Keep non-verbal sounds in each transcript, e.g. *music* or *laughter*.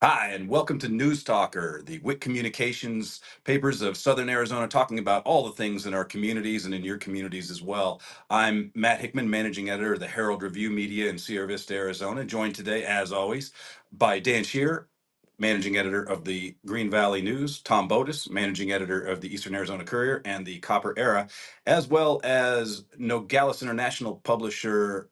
Hi, and welcome to News Talker, the Wick Communications papers of Southern Arizona, talking about all the things in our communities and in your communities as well. I'm Matt Hickman, managing editor of the Herald Review Media in Sierra Vista, Arizona, joined today, as always, by Dan Shearer, managing editor of the Green Valley News, Tom Bodus, managing editor of the Eastern Arizona Courier and the Copper Era, as well as Nogales International publisher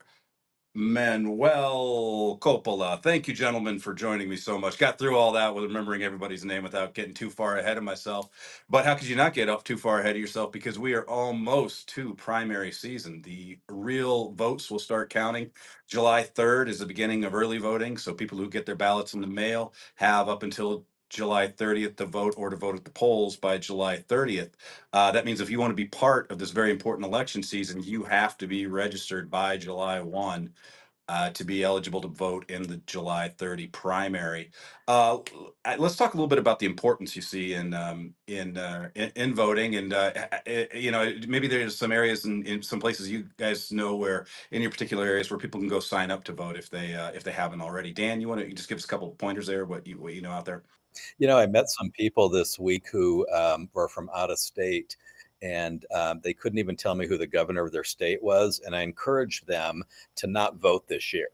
Manuel Coppola. Thank you, gentlemen, for joining me so much. Got through all that with remembering everybody's name without getting too far ahead of myself. But how could you not get up too far ahead of yourself? Because we are almost to primary season. The real votes will start counting. July 3rd is the beginning of early voting. So people who get their ballots in the mail have up until July 30th to vote or to vote at the polls by July 30th. Uh, that means if you want to be part of this very important election season, you have to be registered by July 1 uh, to be eligible to vote in the July 30 primary. Uh, let's talk a little bit about the importance you see in um, in, uh, in, in voting, and uh, you know maybe there's some areas in, in some places you guys know where in your particular areas where people can go sign up to vote if they uh, if they haven't already. Dan, you want to just give us a couple of pointers there? What you what you know out there? You know, I met some people this week who um, were from out of state and um, they couldn't even tell me who the governor of their state was. And I encouraged them to not vote this year.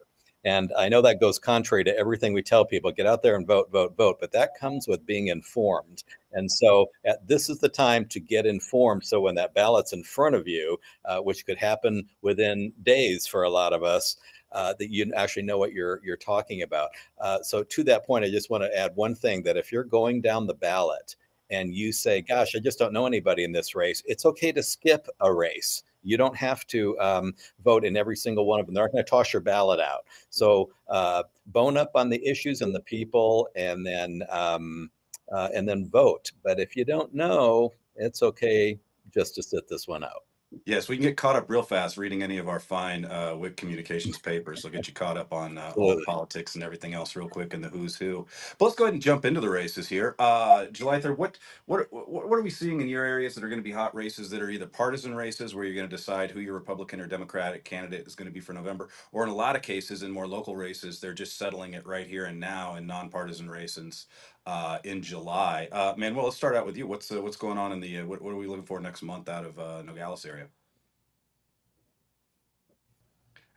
And I know that goes contrary to everything we tell people get out there and vote, vote, vote. But that comes with being informed. And so at, this is the time to get informed. So when that ballot's in front of you, uh, which could happen within days for a lot of us, uh, that you actually know what you're you're talking about. Uh, so to that point, I just want to add one thing that if you're going down the ballot and you say, gosh, I just don't know anybody in this race, it's okay to skip a race. You don't have to um, vote in every single one of them. They're not going to toss your ballot out. So uh, bone up on the issues and the people, and then um, uh, and then vote. But if you don't know, it's okay just to sit this one out. Yes, we can get caught up real fast reading any of our fine uh, Wick communications papers. They'll get you caught up on uh, politics and everything else real quick and the who's who. But let's go ahead and jump into the races here. Uh, July 3rd, what, what, what, what are we seeing in your areas that are going to be hot races that are either partisan races where you're going to decide who your Republican or Democratic candidate is going to be for November, or in a lot of cases in more local races, they're just settling it right here and now in nonpartisan races uh, in July. Uh, Manuel, let's start out with you. What's uh, what's going on in the uh, what, what are we looking for next month out of uh, Nogales area?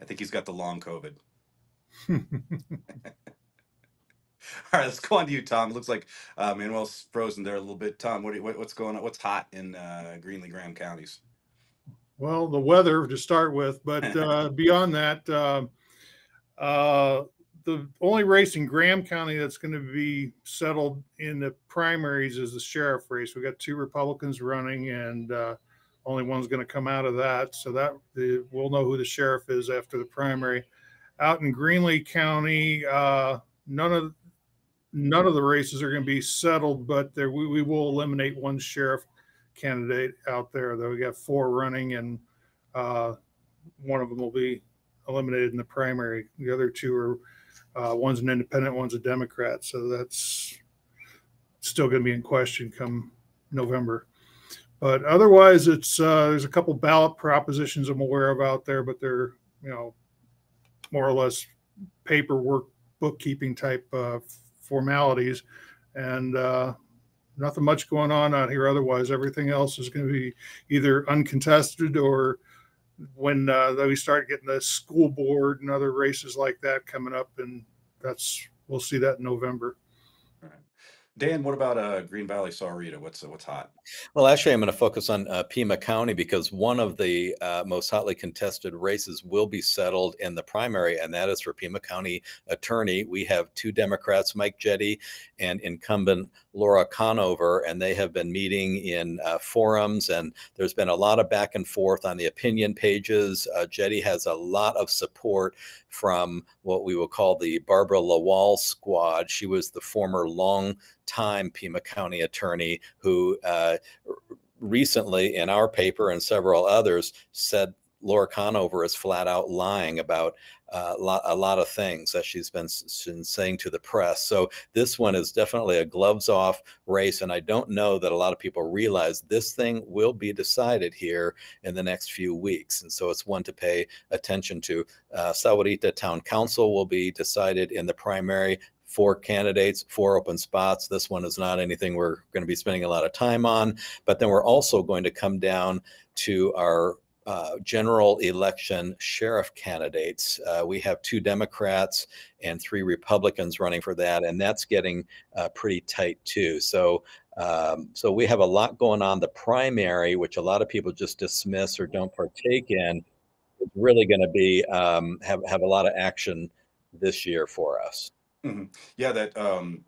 I think he's got the long COVID. *laughs* *laughs* All right, let's go on to you, Tom. It looks like uh, Manuel's frozen there a little bit. Tom, what, you, what what's going on? What's hot in uh, Greenlee Graham counties? Well, the weather to start with, but *laughs* uh, beyond that, uh, uh, the only race in Graham County that's going to be settled in the primaries is the sheriff race. We got two Republicans running, and uh, only one's going to come out of that. So that the, we'll know who the sheriff is after the primary. Out in Greenlee County, uh, none of none of the races are going to be settled, but there we, we will eliminate one sheriff candidate out there. Though we got four running, and uh, one of them will be eliminated in the primary. The other two are uh, one's an independent, one's a Democrat. So that's still going to be in question come November. But otherwise, it's uh, there's a couple ballot propositions I'm aware of out there, but they're you know more or less paperwork, bookkeeping type uh, formalities, and uh, nothing much going on out here. Otherwise, everything else is going to be either uncontested or when uh, we start getting the school board and other races like that coming up, and that's we'll see that in November. Dan, what about uh, Green Valley Sahuarita? What's uh, what's hot? Well, actually, I'm going to focus on uh, Pima County because one of the uh, most hotly contested races will be settled in the primary, and that is for Pima County Attorney. We have two Democrats, Mike Jetty and incumbent Laura Conover, and they have been meeting in uh, forums, and there's been a lot of back and forth on the opinion pages. Uh, Jetty has a lot of support from what we will call the Barbara LaWall squad. She was the former long time Pima County attorney who uh, recently in our paper and several others said Laura Conover is flat out lying about uh, a lot of things that she's been, been saying to the press. So this one is definitely a gloves off race. And I don't know that a lot of people realize this thing will be decided here in the next few weeks. And so it's one to pay attention to. Uh, Sahuarita Town Council will be decided in the primary four candidates, four open spots. This one is not anything we're going to be spending a lot of time on. But then we're also going to come down to our uh, general election sheriff candidates. Uh, we have two Democrats and three Republicans running for that, and that's getting uh, pretty tight too. So, um, so we have a lot going on. The primary, which a lot of people just dismiss or don't partake in, is really going to be um, have have a lot of action this year for us. Mhm. Yeah, that um,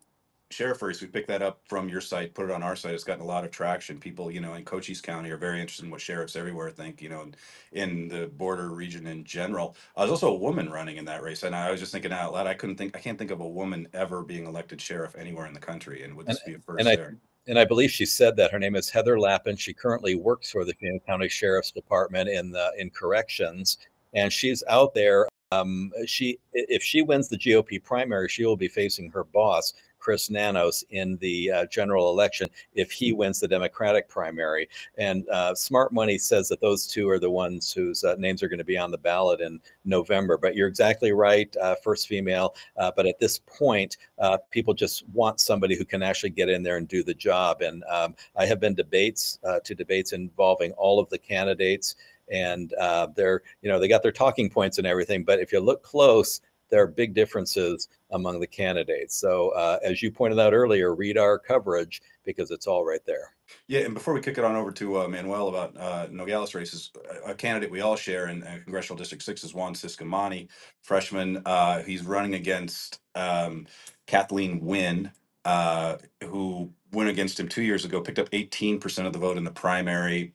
sheriff race, we picked that up from your site, put it on our site. It's gotten a lot of traction. People, you know, in Cochise County are very interested in what sheriffs everywhere think, you know, in, in the border region in general. Uh, there's also a woman running in that race. And I was just thinking out loud, I couldn't think, I can't think of a woman ever being elected sheriff anywhere in the country. And would this be a first and I- and I believe she said that her name is Heather Lappin. She currently works for the Fayette County Sheriff's Department in the in corrections, and she's out there. Um, she if she wins the GOP primary, she will be facing her boss Chris Nanos in the uh, general election if he wins the Democratic primary. And uh, Smart Money says that those two are the ones whose uh, names are going to be on the ballot in November. But you're exactly right, uh, first female. Uh, but at this point, uh, people just want somebody who can actually get in there and do the job. And um, I have been debates uh, to debates involving all of the candidates, and uh, they're you know they got their talking points and everything. But if you look close, there are big differences among the candidates. So uh, as you pointed out earlier, read our coverage because it's all right there. Yeah, and before we kick it on over to uh, Manuel about uh, Nogales races, a, candidate we all share in uh, Congressional District 6 is Juan Ciscomani, freshman. Uh, he's running against um, Kathleen Winn, uh, who went against him two years ago, picked up 18% of the vote in the primary.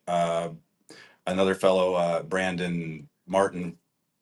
Another fellow, uh, Brandon Martin,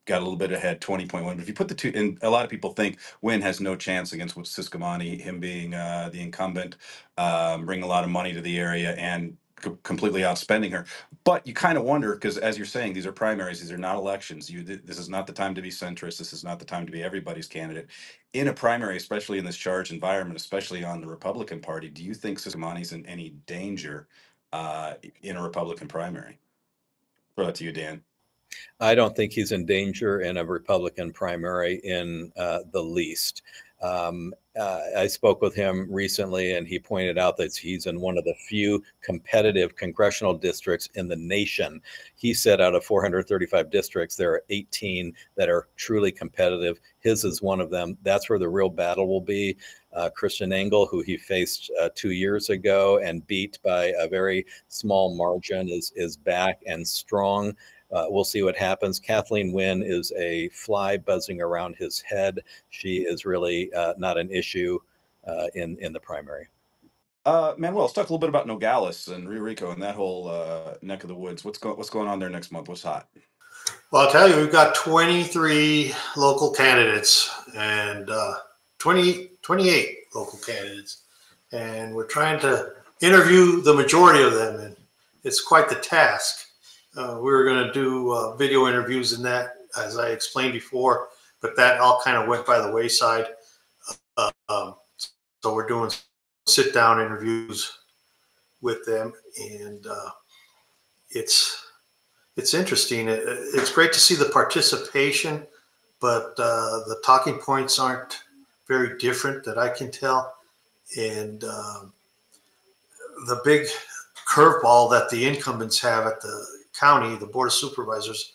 got a little bit ahead, 20.1. But if you put the two, and a lot of people think Winn has no chance against Ciscomani, him being uh, the incumbent um, bring a lot of money to the area and co- completely outspending her. But you kind of wonder because, as you're saying, these are primaries; these are not elections. You, th- this is not the time to be centrist. This is not the time to be everybody's candidate in a primary, especially in this charged environment, especially on the Republican Party. Do you think Ciscomani's in any danger uh, in a Republican primary? That to you, Dan. I don't think he's in danger in a Republican primary in uh, the least. Um, uh, I spoke with him recently, and he pointed out that he's in one of the few competitive congressional districts in the nation. He said out of 435 districts, there are 18 that are truly competitive. His is one of them. That's where the real battle will be. Uh, Kirsten Engel, who he faced uh, two years ago and beat by a very small margin, is is back and strong. Uh, we'll see what happens. Kathleen Winn is a fly buzzing around his head. She is really uh, not an issue uh, in in the primary. Uh, Manuel, let's talk a little bit about Nogales and Rio Rico and that whole uh, neck of the woods. What's going What's going on there next month? What's hot? Well, I'll tell you, we've got 23 local candidates and uh, 20, 28 local candidates, and we're trying to interview the majority of them, and it's quite the task. Uh, we were going to do uh, video interviews in that, as I explained before, but that all kind of went by the wayside. Uh, um, so we're doing sit down interviews with them, and uh, it's it's interesting. It, it's great to see the participation, but uh, the talking points aren't very different that I can tell. And um, the big curveball that the incumbents have at the county, the board of supervisors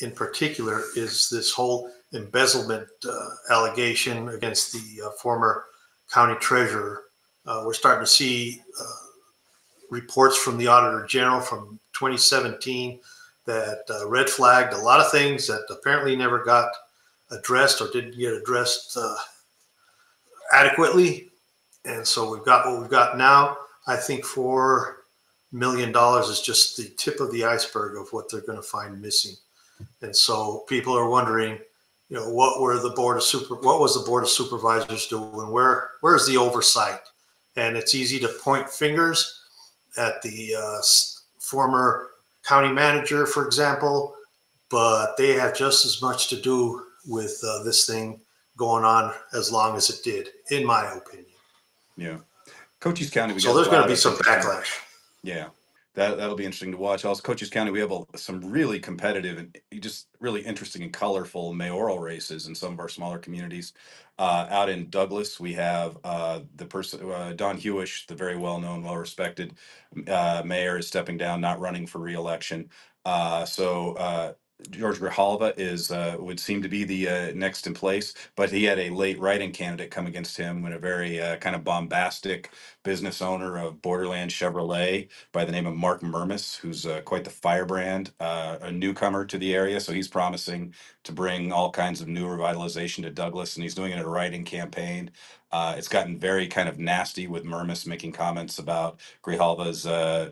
in particular, is this whole embezzlement uh, allegation against the uh, former county treasurer. Uh, we're starting to see uh, reports from the auditor general from 2017 that uh, red flagged a lot of things that apparently never got addressed or didn't get addressed uh, adequately. And so we've got what we've got now. I think four million dollars is just the tip of the iceberg of what they're going to find missing. And so people are wondering, you know, what were the board of super, what was the board of supervisors doing? Where, where's the oversight? And it's easy to point fingers at the uh, former county manager, for example, but they have just as much to do with uh, this thing going on as long as it did, in my opinion. Yeah, Cochise County. So there's going to be some backlash. Yeah. that that'll be interesting to watch. Also, Cochise County, we have a, some really competitive and just really interesting and colorful mayoral races in some of our smaller communities. Uh, out in Douglas, we have uh, the person uh, Don Huish, the very well known, well respected uh, mayor, is stepping down, not running for reelection. Uh, so. George Grijalva is uh, would seem to be the uh, next in place, but he had a late writing candidate come against him in a very uh, kind of bombastic business owner of Borderland Chevrolet by the name of Mark Murmis, who's uh, quite the firebrand, uh, a newcomer to the area. So he's promising to bring all kinds of new revitalization to Douglas, and he's doing it in a writing campaign. Uh, it's gotten very kind of nasty with Murmis making comments about Grijalva's uh,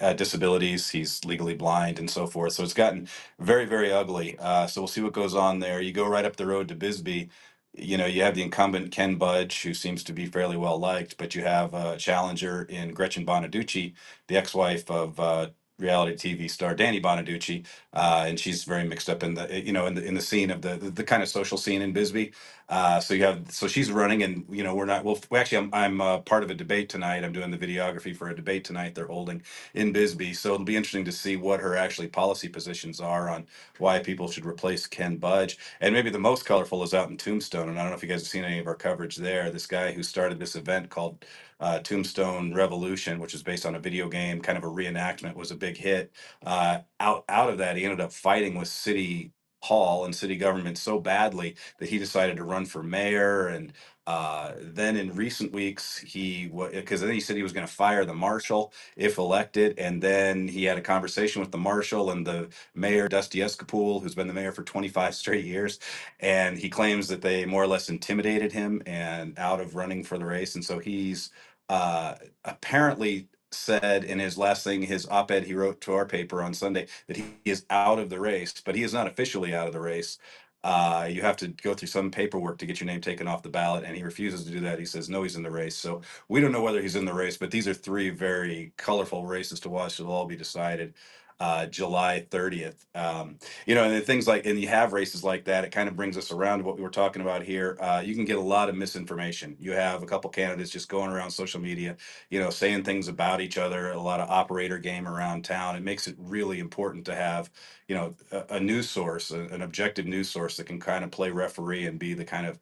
uh, disabilities. He's legally blind and so forth. So it's gotten very, very ugly. Uh, so we'll see what goes on there. You go right up the road to Bisbee. You know, you have the incumbent Ken Budge, who seems to be fairly well liked, but you have a challenger in Gretchen Bonaduce, the ex-wife of uh, reality TV star Danny Bonaduce, uh, and she's very mixed up in the you know in the in the scene of the the, the kind of social scene in Bisbee. Uh, so you have so she's running, and you know we're not. Well, we actually, I'm I'm uh, part of a debate tonight. I'm doing the videography for a debate tonight. They're holding in Bisbee, so it'll be interesting to see what her actually policy positions are on why people should replace Ken Budge. And maybe the most colorful is out in Tombstone, and I don't know if you guys have seen any of our coverage there. This guy who started this event called uh, Tombstone Revolution, which is based on a video game, kind of a reenactment, was a big hit. Uh, out out of that, he ended up fighting with city hall and city government so badly that he decided to run for mayor. And uh, then in recent weeks he because then he said he was going to fire the marshal if elected. And then he had a conversation with the marshal and the mayor dusty Escapule who's been the mayor for 25 *laughs* straight years. And he claims that they more or less intimidated him and out of running for the race. And so he's uh, apparently said in his last thing, his op-ed he wrote to our paper on Sunday, that he is out of the race, but he is not officially out of the race. Uh, you have to go through some paperwork to get your name taken off the ballot, and he refuses to do that. He says no, he's in the race. So we don't know whether he's in the race, but these are three very colorful races to watch. They'll all be decided uh, July 30th. Um, you know, and things like, and you have races like that, it kind of brings us around to what we were talking about here. Uh, you can get a lot of misinformation. You have a couple candidates just going around social media, you know, saying things about each other, a lot of operator game around town. It makes it really important to have, you know, a, a news source, a- an objective news source that can kind of play referee and be the kind of,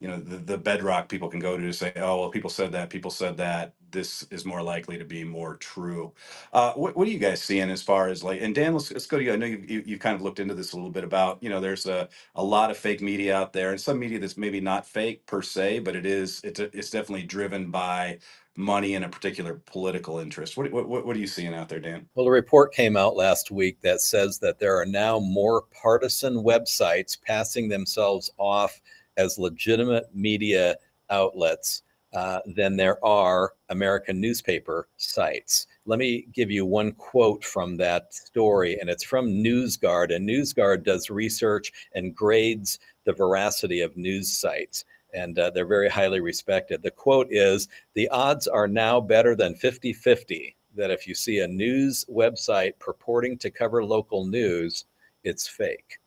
you know, the, the bedrock people can go to to say, oh, well, people said that, people said that. This is more likely to be more true. Uh, what, what are you guys seeing as far as like, and Dan, let's, let's go to you. I know you've, you, you kind of looked into this a little bit about, you know, there's a, a lot of fake media out there and some media that's maybe not fake per se, but it is, it's, a, it's definitely driven by money and a particular political interest. What, what, what what are you seeing out there, Dan? Well, a report came out last week that says that there are now more partisan websites passing themselves off as legitimate media outlets uh, than there are American newspaper sites. Let me give you one quote from that story, and it's from NewsGuard. And NewsGuard does research and grades the veracity of news sites, and uh, they're very highly respected. The quote is The odds are now better than 50 50 that if you see a news website purporting to cover local news, it's fake.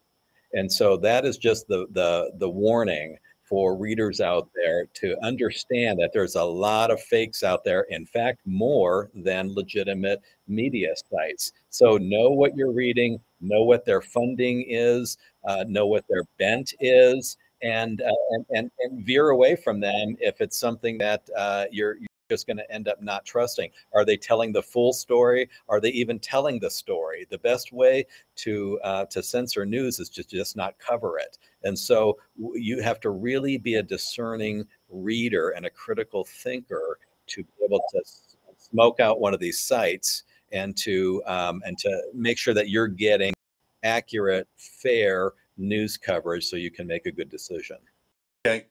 And so that is just the the the warning for readers out there to understand that there's a lot of fakes out there. In fact, more than legitimate media sites. So know what you're reading, know what their funding is, uh, know what their bent is, and, uh, and and and veer away from them if it's something that uh, you're just going to end up not trusting. Are they telling the full story? Are they even telling the story? The best way to uh, to censor news is to just not cover it. And so you have to really be a discerning reader and a critical thinker to be able to smoke out one of these sites and to um, and to make sure that you're getting accurate, fair news coverage so you can make a good decision.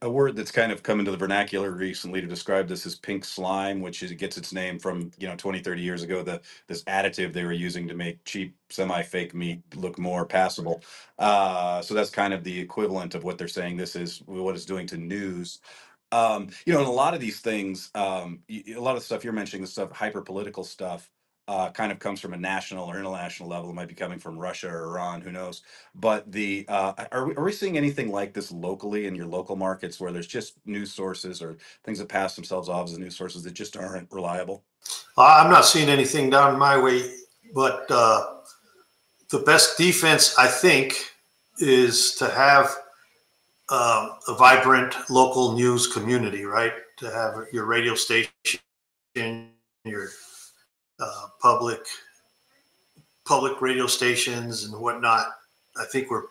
A word that's kind of come into the vernacular recently to describe this is pink slime, which is, it gets its name from, you know, 20, 30 years ago, the this additive they were using to make cheap semi-fake meat look more passable. Uh, so that's kind of the equivalent of what they're saying this is what it's doing to news. Um, you know, and a lot of these things, um, lot of the stuff you're mentioning, the stuff hyper political stuff. Uh, kind of comes from a national or international level. It might be coming from Russia or Iran, who knows? But the uh, are we, are we seeing anything like this locally in your local markets where there's just news sources or things that pass themselves off as news sources that just aren't reliable? I'm not seeing anything down my way, but uh, the best defense, I think, is to have uh, a vibrant local news community, right? To have your radio station, your uh, public public radio stations and whatnot. I think we're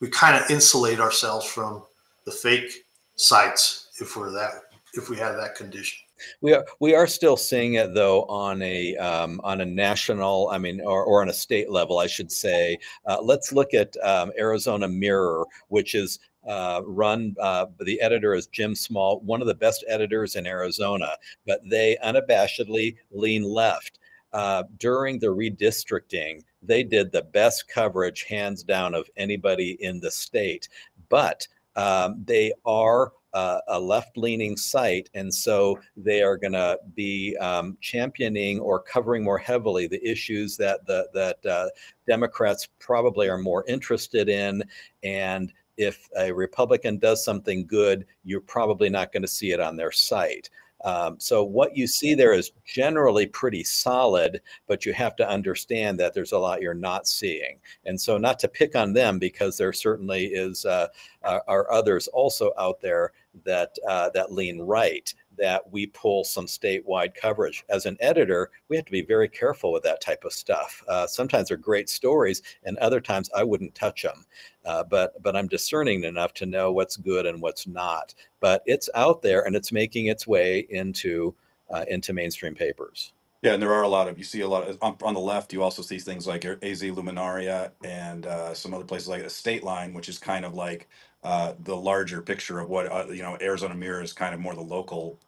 we kind of insulate ourselves from the fake sites if we're that if we have that condition. We are we are still seeing it though on a um, on a national, I mean, or, or on a state level, I should say. Uh, let's look at um, Arizona Mirror, which is uh, run. Uh, the editor is Jim Small, one of the best editors in Arizona, but they unabashedly lean left. Uh, during the redistricting, they did the best coverage, hands down, of anybody in the state. But um, they are uh, a left-leaning site, and so they are going to be um, championing or covering more heavily the issues that the that uh, Democrats probably are more interested in. And if a Republican does something good, you're probably not going to see it on their site. Um, so what you see there is generally pretty solid, but you have to understand that there's a lot you're not seeing. And so not to pick on them because there certainly is uh, are, are, others also out there that uh, that lean right that we pull some statewide coverage. As an editor, we have to be very careful with that type of stuff. Uh, sometimes they're great stories, and other times I wouldn't touch them. Uh, but but I'm discerning enough to know what's good and what's not. But it's out there, and it's making its way into uh, into mainstream papers. Yeah, and there are a lot of you see a lot of on, the left. You also see things like AZ Luminaria and uh, some other places like a State Line, which is kind of like uh, the larger picture of what uh, you know. Arizona Mirror is kind of more the local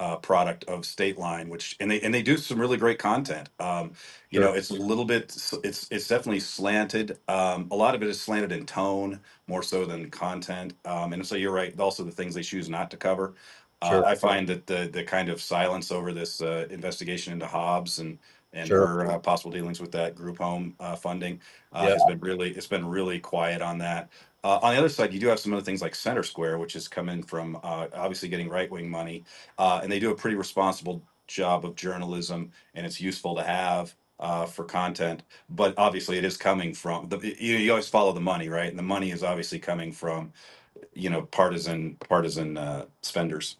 uh, product of State Line, which and they and they do some really great content. Um, you Sure. know, it's a little bit, it's it's definitely slanted. Um, a lot of it is slanted in tone more so than content. Um, and so you're right. Also, the things they choose not to cover. Uh, Sure. I find that the the kind of silence over this uh, investigation into Hobbs and and Sure. her uh, possible dealings with that group home uh, funding uh, Yeah. has been really it's been really quiet on that. Uh, on the other side, you do have some other things like Center Square, which is coming from uh, obviously getting right wing money, uh, and they do a pretty responsible job of journalism, and it's useful to have uh, for content. But obviously, it is coming from the you, you always follow the money, right? And the money is obviously coming from you know partisan partisan uh, spenders.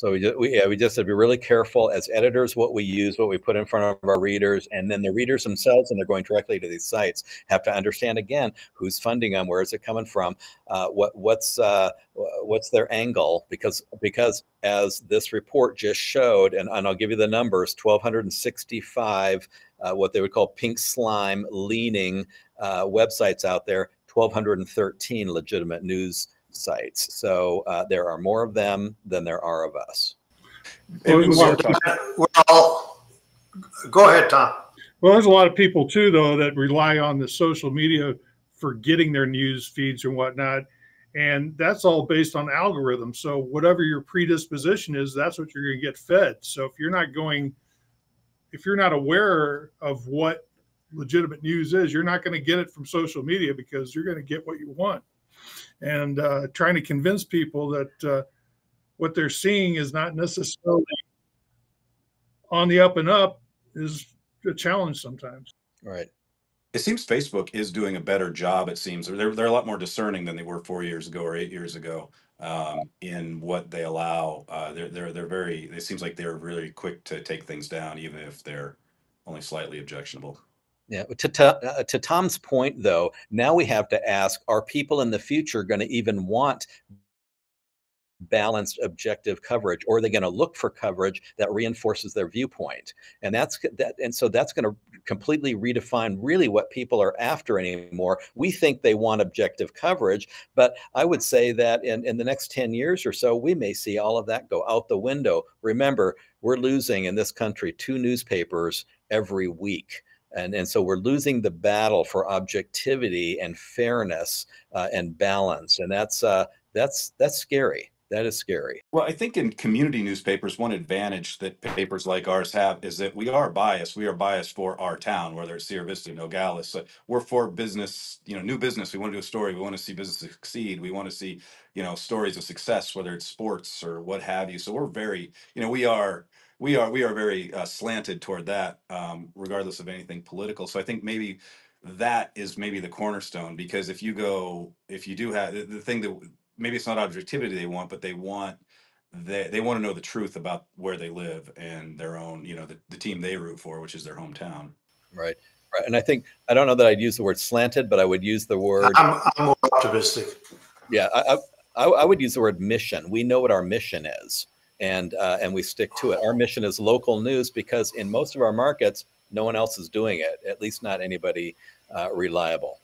So we just, we, yeah, we just have to be really careful as editors what we use, what we put in front of our readers, and then the readers themselves, and they're going directly to these sites, have to understand again who's funding them, where is it coming from, uh, what what's uh, what's their angle, because because as this report just showed, and, and I'll give you the numbers, 1,265, uh, what they would call pink slime leaning uh, websites out there, 1,213 legitimate news sites. So uh, there are more of them than there are of us. Well, we well, were Well, go ahead, Tom. Well, there's a lot of people too, though, that rely on the social media for getting their news feeds and whatnot. And that's all based on algorithms. So whatever your predisposition is, that's what you're going to get fed. So if you're not going, if you're not aware of what legitimate news is, you're not going to get it from social media because you're going to get what you want. And uh, trying to convince people that uh, what they're seeing is not necessarily on the up and up is a challenge sometimes. Right. it seems Facebook is doing a better job. It seems they're they're a lot more discerning than they were four years ago or eight years ago um, in what they allow. Uh, they're they're they're very. It seems like they're really quick to take things down, even if they're only slightly objectionable. Yeah. To, to, uh, to Tom's point, though, now we have to ask are people in the future going to even want balanced objective coverage or are they going to look for coverage that reinforces their viewpoint? And that's that and so that's going to completely redefine really what people are after anymore. We think they want objective coverage but i would say that in, in the next 10 years or so we may see all of that go out the window. Remember we're losing in this country two newspapers every week and, and so we're losing the battle for objectivity and fairness uh, and balance. And that's uh, that's that's scary That is scary. Well, I think in community newspapers, one advantage that papers like ours have is that we are biased. We are biased for our town, whether it's Sierra Vista, Nogales. So we're for business, you know, new business. We want to do a story. We want to see business succeed. We want to see, you know, stories of success, whether it's sports or what have you. So we're very, you know, we are, we are, we are very uh, slanted toward that, um, regardless of anything political. So I think maybe that is maybe the cornerstone because if you go, if you do have the, the thing that maybe it's not objectivity they want, but they want they they want to know the truth about where they live and their own, you know, the, the team they root for, which is their hometown. Right. Right. And I think I don't know that I'd use the word slanted, but I would use the word. I'm, I'm more optimistic. Yeah, I, I, I would use the word mission. We know what our mission is, and uh, and we stick to it. Our mission is local news because in most of our markets, no one else is doing it. At least not anybody uh, reliable.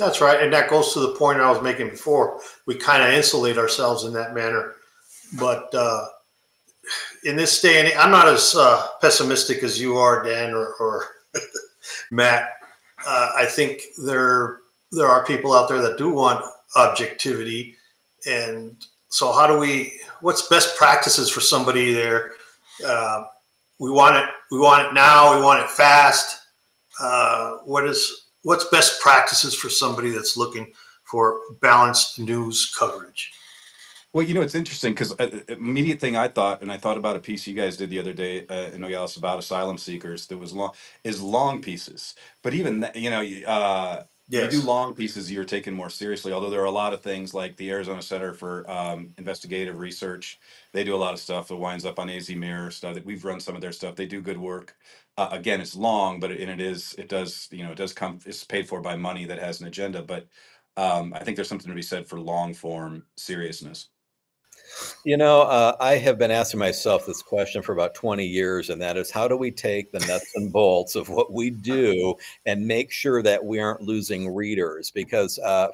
That's right. And that goes to the point I was making before. We kind of insulate ourselves in that manner. But uh, in this day and age, I'm not as uh, pessimistic as you are, Dan or, or *laughs* Matt. Uh, I think there there are people out there that do want objectivity, and so how do we? What's best practices for somebody there? Uh, we want it. We want it now. We want it fast. Uh, what is what's best practices for somebody that's looking for balanced news coverage? Well, you know, it's interesting because uh, immediate thing I thought, and I thought about a piece you guys did the other day uh, in Nogales about asylum seekers that was long, is long pieces. But even that, you know, you- uh, Yes. you do long pieces, you're taken more seriously. Although there are a lot of things like the Arizona Center for um, Investigative Research, they do a lot of stuff that winds up on AZ Mirror stuff. That we've run some of their stuff. They do good work. Uh, again, it's long, but it, and it is, it does, you know, it does come. It's paid for by money that has an agenda. But um, I think there's something to be said for long form seriousness. You know, uh, I have been asking myself this question for about 20 years, and that is how do we take the nuts and bolts of what we do and make sure that we aren't losing readers? Because uh,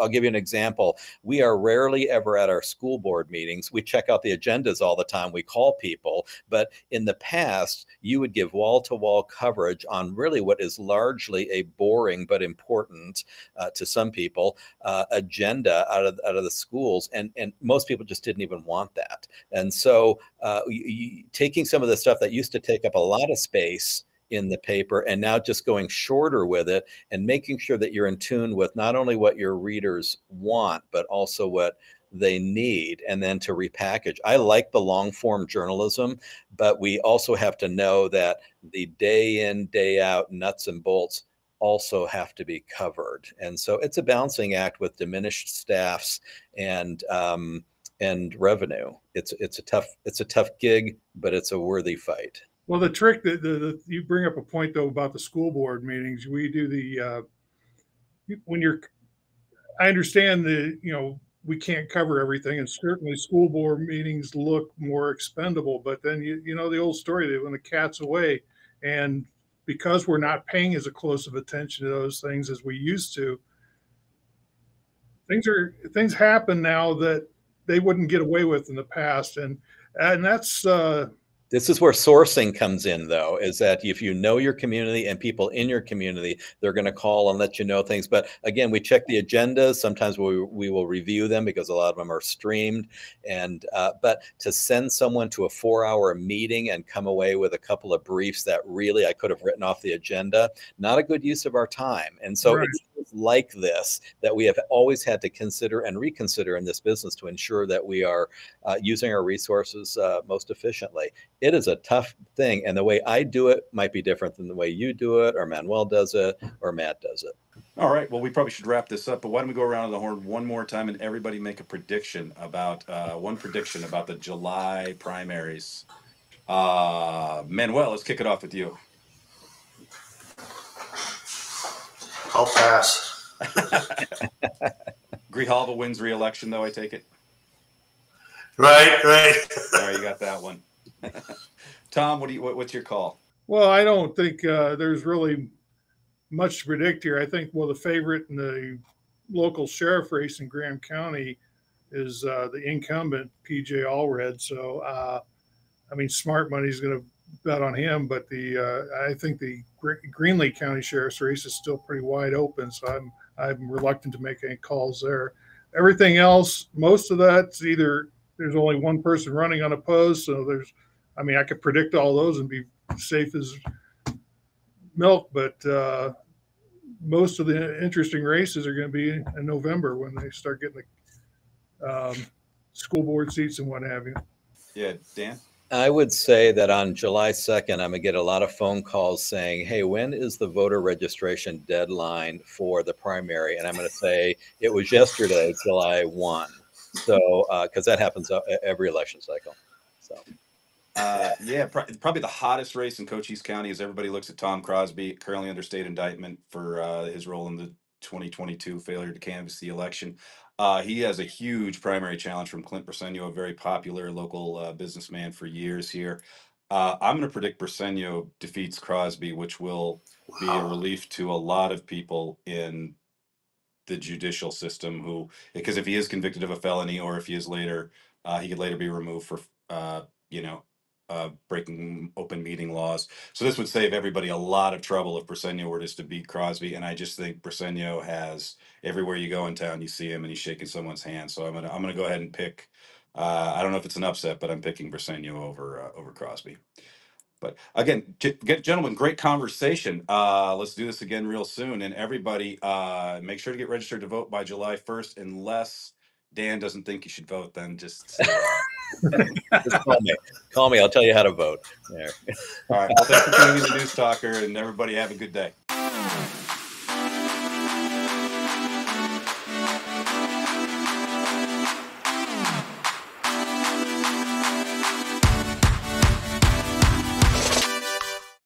I'll give you an example. We are rarely ever at our school board meetings. We check out the agendas all the time, we call people. But in the past, you would give wall to wall coverage on really what is largely a boring but important uh, to some people uh, agenda out of, out of the schools. And, and most people just didn't even want that. And so, uh, you, you, taking some of the stuff that used to take up a lot of space in the paper and now just going shorter with it and making sure that you're in tune with not only what your readers want, but also what they need and then to repackage. I like the long form journalism, but we also have to know that the day in, day out nuts and bolts also have to be covered. And so it's a balancing act with diminished staffs and um, and revenue. It's it's a tough it's a tough gig, but it's a worthy fight. Well, the trick that the, the, you bring up a point though about the school board meetings. We do the uh, when you're. I understand the you know we can't cover everything, and certainly school board meetings look more expendable. But then you you know the old story that when the cat's away, and because we're not paying as a close of attention to those things as we used to, things are things happen now that they wouldn't get away with in the past, and and that's uh, this is where sourcing comes in though is that if you know your community and people in your community they're going to call and let you know things. But again we check the agendas sometimes we, we will review them because a lot of them are streamed. And uh, but to send someone to a four hour meeting and come away with a couple of briefs that really i could have written off the agenda not a good use of our time. And so Right. it's like this that we have always had to consider and reconsider in this business to ensure that we are uh, using our resources uh, most efficiently it is a tough thing and the way i do it might be different than the way you do it or manuel does it or matt does it All right. Well, we probably should wrap this up, but why don't we go around the horn one more time and everybody make a prediction about uh, one prediction about the July primaries. Uh, Manuel, let's kick it off with you. I'll pass. *laughs* Grijalva wins re-election, though. I take it. Right, right. All right, you got that one. *laughs* Tom, what do you? What, what's your call? Well, I don't think uh, there's really much to predict here. I think, well, the favorite in the local sheriff race in Graham County is uh, the incumbent PJ Allred. So, uh, I mean, smart money's going to bet on him, but the uh, I think the Gre- Greenlee County sheriff's race is still pretty wide open. So I'm I'm reluctant to make any calls there. everything else, most of that's either there's only one person running unopposed. So there's, I mean, I could predict all those and be safe as milk, but uh, most of the interesting races are going to be in November when they start getting the um, school board seats and what have you. Yeah, Dan. I would say that on July 2nd, I'm going to get a lot of phone calls saying, Hey, when is the voter registration deadline for the primary? And I'm going to say it was yesterday, July 1. So, because that happens uh, every election cycle. So, Uh, yeah, pr- probably the hottest race in Cochise County as everybody looks at Tom Crosby, currently under state indictment for uh, his role in the 2022 failure to canvass the election. Uh, he has a huge primary challenge from Clint Briseno, a very popular local uh, businessman for years here. Uh, I'm going to predict Briseno defeats Crosby, which will be a Wow. relief to a lot of people in the judicial system who because if he is convicted of a felony or if he is later uh, he could later be removed for uh, you know uh, breaking open meeting laws so this would save everybody a lot of trouble if Briseno were just to beat Crosby and I just think Briseno has everywhere you go in town you see him and he's shaking someone's hand so I'm gonna I'm gonna go ahead and pick uh, I don't know if it's an upset but I'm picking Briseno over uh, over Crosby but again, gentlemen, great conversation. Uh, let's do this again real soon. And everybody, uh, make sure to get registered to vote by July 1st, unless Dan doesn't think you should vote. Then just *laughs* just call me. Call me. I'll tell you how to vote. There. all right. Well, thanks for tuning in to News Talker, and everybody have a good day.